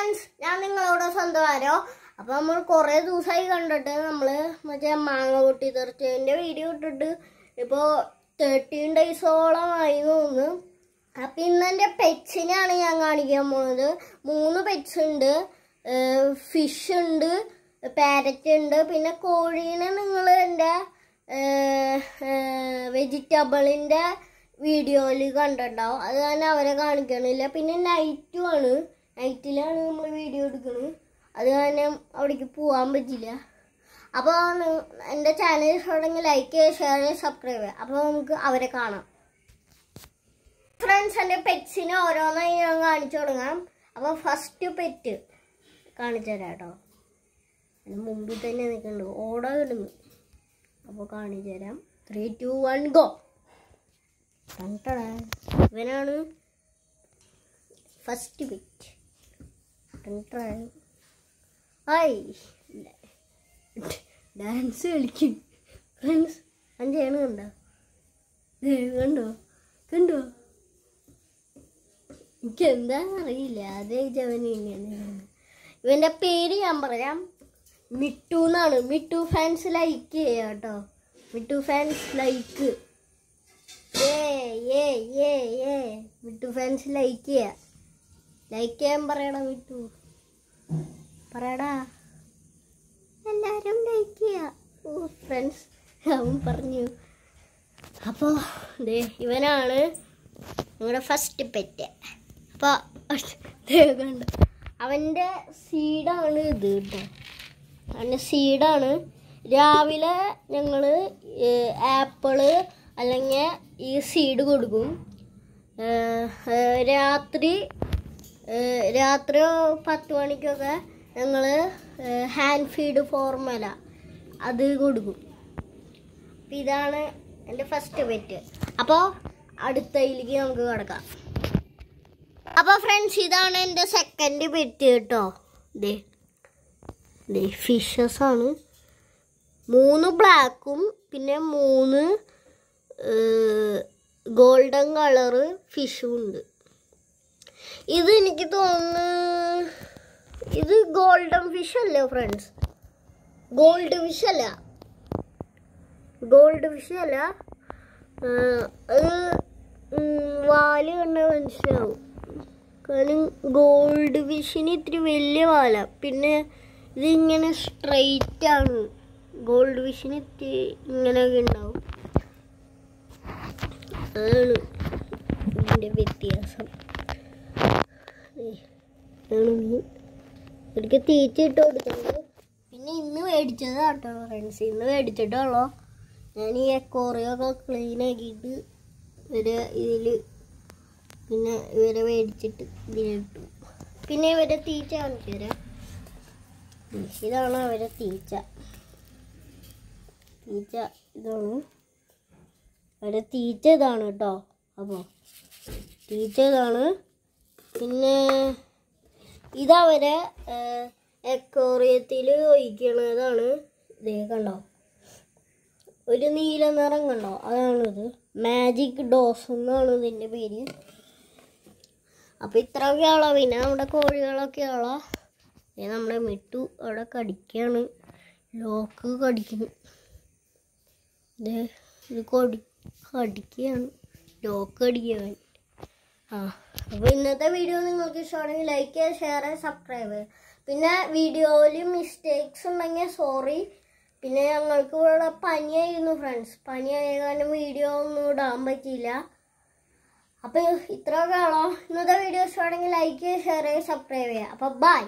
Friends ഞാൻ നിങ്ങളോട് സ്വന്തം ആരോ? അപ്പം നമ്മൾ കുറേ ദിവസമായി കണ്ടിട്ട് നമ്മൾ മറ്റേ മാങ്ങ പൊട്ടി തെറിച്ചതിന്റെ വീഡിയോ ഇട്ടിട്ട് ഇപ്പോൾ തേർട്ടീൻ ഡേയ്സോളം ആയി തോന്നുന്നു. അപ്പം ഇന്ന് എന്റെ പെറ്റ്സിനെയാണ് ഞാൻ കാണിക്കാൻ പോകുന്നത് മൂന്ന് പെറ്റ്സ് ഉണ്ട്. ഫിഷ് ഉണ്ട് പാരറ്റ് ഉണ്ട് പിന്നെ കോഴീനെ നിങ്ങൾ എന്റെ വെജിറ്റബിളിന്റെ വീഡിയോയിൽ കണ്ടിട്ടുണ്ടാവും. അത് തന്നെ അവരെ കാണിക്കണില്ല. പിന്നെ നൈറ്റും ആണ്. നൈറ്റിലാണ് നമ്മൾ വീഡിയോ എടുക്കുന്നത് അത് കാരണം അവിടേക്ക് പോകാൻ പറ്റില്ല അപ്പോൾ എന്റെ ചാനൽ ഇഷ്ടമുണ്ടെങ്കിൽ ലൈക്ക് ചെയ്യുക ഷെയർ ചെയ്യുക സബ്സ്ക്രൈബ് ചെയ്യുക അപ്പോൾ നമുക്ക് അവരെ കാണാം. ഫ്രണ്ട്സ് എന്റെ പെറ്റ്സിനെ ഓരോന്നായി ഞാൻ കാണിച്ചു തുടങ്ങാം. അപ്പോൾ ഫസ്റ്റ് പെറ്റ് കാണിച്ചു തരാം കേട്ടോ അതിന് മുമ്പിൽ തന്നെ നിൽക്കുന്നുണ്ട് ഓടാ കിടന്നു. അപ്പോൾ കാണിച്ചു തരാം. ത്രീ ടു വൺ ഗോ കണ്ടടാ ഇവനാണ് ഫസ്റ്റ് പെറ്റ് ഹായ് ഡാൻസ് കളിക്കും. ഫ്രണ്ട്സ് ഞാൻ ചെയ്യണ കണ്ടോ? കണ്ടോ? കണ്ടോ? എനിക്ക് എന്താണെന്ന് അറിയില്ല. അതേ ജവൻ ഇങ്ങനെയാണ് ഇവന്റെ പേര് ഞാൻ പറയാം. മിട്ടു എന്നാണ്. മിട്ടു ഫാൻസ് ലൈക്ക് ചെയ്യാം കേട്ടോ. മിട്ടു ഫാൻസ് ലൈക്ക് ഏ ഏ ഏ ഏ. മിട്ടു ഫാൻസ് ലൈക്ക് ചെയ്യാ. ലൈക്ക് ചെയ്യാൻ പറയടാ വിട്ടു. പറയടാ. എല്ലാവരും ലൈക്ക് ചെയ്യാ. ഓ ഫ്രണ്ട്സ് അവൻ പറഞ്ഞു. അപ്പോൾ ദേ ഇവനാണ് നിങ്ങളുടെ ഫസ്റ്റ് പെറ്റ് അപ്പോൾ കണ്ട. അവന്റെ സീഡാണ് ഇത് കേട്ടോ. അവന്റെ സീഡാണ് രാവിലെ ഞങ്ങൾ ആപ്പിൾ അല്ലെങ്കിൽ ഈ സീഡ് കൊടുക്കും. രാത്രി രാത്രി പത്ത് മണിക്കൊക്കെ ഞങ്ങൾ ഹാൻഡ് ഫീഡ് ഫോർമുല അത് കൊടുക്കും. അപ്പം ഇതാണ് എന്റെ ഫസ്റ്റ് പെറ്റ് അപ്പോൾ അടുത്തയിലേക്ക് നമുക്ക് കിടക്കാം. അപ്പോൾ ഫ്രണ്ട്സ് ഇതാണ് എന്റെ സെക്കൻഡ് പെറ്റ് കേട്ടോ. ദേ ദേ ഫിഷസ് ആണ്. മൂന്ന് ബ്ലാക്കും പിന്നെ മൂന്ന് ഗോൾഡൻ കളറ് ഫിഷും ഉണ്ട്. ഇത് എനിക്ക് തോന്നുന്നു ഇത് ഗോൾഡൻ ഫിഷ് അല്ലേ ഫ്രണ്ട്സ് ഗോൾഡ് ഫിഷ് അല്ല. ഗോൾഡ് ഫിഷ് അല്ല. അത് വാൽ കണ്ടാൽ മനസ്സിലാവും. കാരണം ഗോൾഡ് ഫിഷിന് ഇത്തിരി വലിയ വാല. പിന്നെ ഇതിങ്ങനെ സ്ട്രെയിറ്റ് ആണ്. ഗോൾഡ് ഫിഷിന് ഇത്തിരി ഇങ്ങനെയൊക്കെ ഉണ്ടാവും. അതാണ് ഇതിന്റെ വ്യത്യാസം. ഇതാണ് മീൻ. എനിക്ക് തീറ്റ ഇട്ട് കൊടുക്കുന്നത് പിന്നെ ഇന്ന് മേടിച്ചത് കേട്ടോ ഫ്രണ്ട്സ് ഇന്ന് മേടിച്ചിട്ടുള്ളോ? ഞാൻ ഈ അക്കോറിയൊക്കെ ക്ലീൻ ആക്കിയിട്ട് ഇവരെ ഇതിൽ പിന്നെ ഇവരെ മേടിച്ചിട്ട് ഇതിലിട്ടു പിന്നെ ഇവരെ തീറ്റ കാണിച്ചു ഇതാണ് അവരെ തീറ്റ. തീറ്റ ഇതാണ്. അവരെ തീറ്റ ഇതാണ് കേട്ടോ. അപ്പോൾ തീറ്റ ഇതാണ്. പിന്നെ ഇതവരെ എക്കോറിയത്തിൽ ഒഴിക്കണതാണ്. ഇതേ കണ്ടോ? ഒരു നീല നിറം കണ്ടോ? അതാണിത്. മാജിക് ഡോസ് എന്നാണ് ഇതിന്റെ പേര്. അപ്പോൾ ഇത്രയൊക്കെ ഉള്ള. പിന്നെ നമ്മുടെ കോഴികളൊക്കെ ഉള്ള പിന്നെ നമ്മുടെ മിട്ടു അവിടെ കടിക്കുകയാണ് ലോക്ക് കടിക്കുന്നു. ഇത് ഇത് കൊടി കടിക്കുകയാണ്. ലോക്ക് കടിക്കുകയാണ്. ആ. അപ്പോൾ ഇന്നത്തെ വീഡിയോ നിങ്ങൾക്ക് ഇഷ്ടമാണെങ്കിൽ ലൈക്ക് ചെയ്യുക ഷെയർ ചെയ്യുക സബ്സ്ക്രൈബ് ചെയ്യുക പിന്നെ വീഡിയോയിൽ മിസ്റ്റേക്സ് ഉണ്ടെങ്കിൽ സോറി പിന്നെ ഞങ്ങൾക്ക് ഇവിടെ പനിയായിരുന്നു ഫ്രണ്ട്സ് പനിയായ കാരണം വീഡിയോ ഒന്നും ഇടാൻ പറ്റിയില്ല. അപ്പോൾ ഇത്രയൊക്കെ ആണോ ഇന്നത്തെ വീഡിയോ ഇഷ്ടമാണെങ്കിൽ ലൈക്ക് ചെയ്യുക ഷെയർ ചെയ്യുക. സബ്സ്ക്രൈബ് ചെയ്യുക അപ്പോൾ ബൈ